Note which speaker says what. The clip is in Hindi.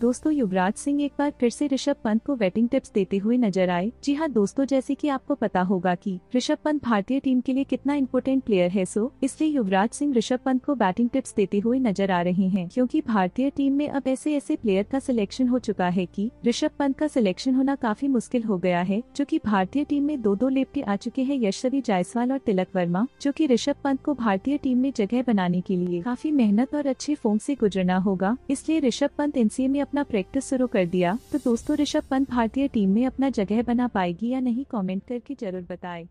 Speaker 1: दोस्तों, युवराज सिंह एक बार फिर से ऋषभ पंत को बैटिंग टिप्स देते हुए नज़र आए। जी हाँ दोस्तों, जैसे कि आपको पता होगा कि ऋषभ पंत भारतीय टीम के लिए कितना इम्पोर्टेंट प्लेयर है सो इसलिए युवराज सिंह ऋषभ पंत को बैटिंग टिप्स देते हुए नज़र आ रहे हैं, क्योंकि भारतीय टीम में अब ऐसे ऐसे प्लेयर का सिलेक्शन हो चुका है की ऋषभ पंत का सिलेक्शन होना काफ़ी मुश्किल हो गया है, जो की भारतीय टीम में दो दो लेप्टी आ चुके हैं यशवी जायसवाल और तिलक वर्मा, जो की ऋषभ पंत को भारतीय टीम में जगह बनाने के लिए काफ़ी मेहनत और अच्छे फॉर्म से गुजरना होगा। इसलिए ऋषभ पंत एनसीए में अपना प्रैक्टिस शुरू कर दिया तो दोस्तों ऋषभ पंत भारतीय टीम में अपना जगह बना पाएगी या नहीं? कमेंट करके ज़रूर बताएँ।